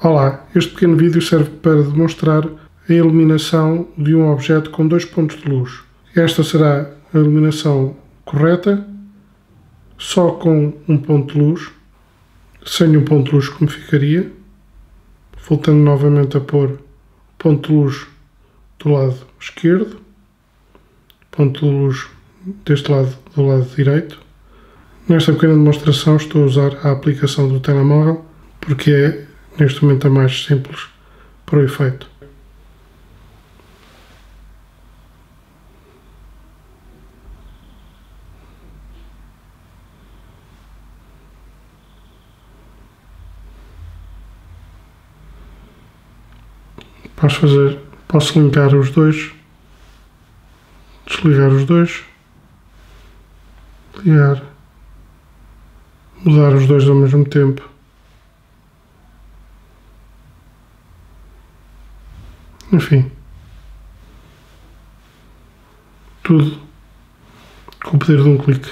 Olá, este pequeno vídeo serve para demonstrar a iluminação de um objeto com dois pontos de luz. Esta será a iluminação correta, só com um ponto de luz, sem um ponto de luz como ficaria, voltando novamente a pôr ponto de luz do lado esquerdo, ponto de luz deste lado do lado direito. Nesta pequena demonstração estou a usar a aplicação do telemóvel porque é neste momento a mais simples para o efeito. Posso fazer, posso linkar os dois, desligar os dois, ligar, mudar os dois ao mesmo tempo. Enfim, tudo com o poder de um clique.